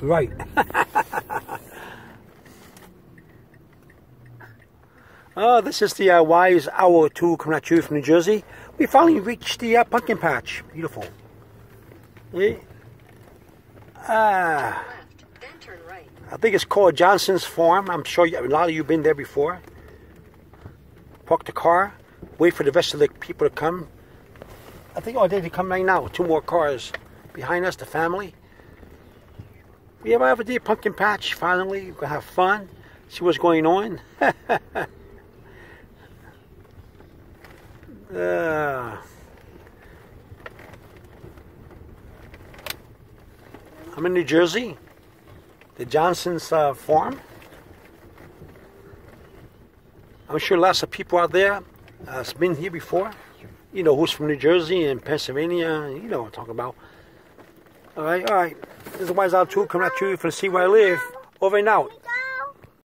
Right. oh, this is the uh, Wise Owl 2 coming at you from New Jersey. We finally reached the uh, pumpkin patch. Beautiful. Yeah. Ah. I think it's called Johnson's Farm. I'm sure you, a lot of you have been there before. Park the car, wait for the rest of the people to come. I think, oh, they come right now. Two more cars behind us, the family. We have over the pumpkin patch. Finally, we're gonna have fun. See what's going on. uh, I'm in New Jersey, the Johnson's uh, farm. I'm sure lots of people out there uh, has been here before. You know who's from New Jersey and Pennsylvania. You know what I'm talking about. All right, all right. This is Wise Owl 2 coming at you from See Where I Live. Over and out.